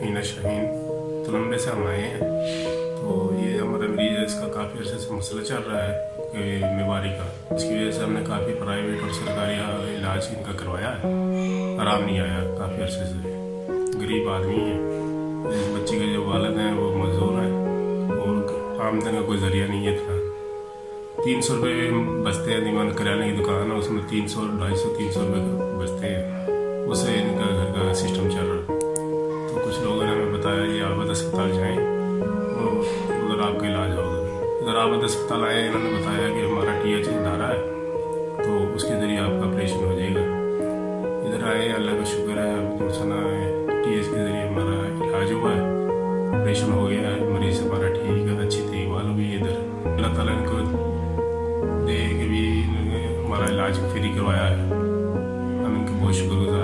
हिना शाहीन तलम्बे से हम आए हैं। तो ये हमारा मरीज़ है, इसका काफ़ी अर्से से मसला चल रहा है बीमारी का। इसकी वजह से हमने काफ़ी प्राइवेट और सरकारी इलाज इनका करवाया है आराम नहीं आया काफ़ी अर्से से। गरीब आदमी है, इस बच्चे के जो वालद हैं वो मजदूर हैं और आमदन का कोई ज़रिया नहीं है इतना। तीन सौ रुपये बचते हैं, दीवान किराने की दुकान है, उसमें तीन सौ, ढाई सौ, तीन सौ रुपये बचते हैं। उसे इनका घर का सिस्टम चल रहा। तो कुछ लोगों ने हमें बताया, ये आबद अस्पताल जाएँ और उधर आपका इलाज होगा। अगर आबद अस्पताल आए, इन्होंने बताया कि हमारा टी एच इदारा है तो उसके ज़रिए आपका ऑपरेशन हो जाएगा। इधर आए, अल्लाह का शुक्र है अब मुसना तो टी एच के ज़रिए हमारा इलाज हुआ है। ऑपरेशन हो गया है, मरीज़ हमारा ठीक है, अच्छी देखभाल हो गई इधर। अल्लाह ताला इनको दे के भी हमारा इलाज फ्री करवाया है। हम इनके बहुत शुक्रगुजार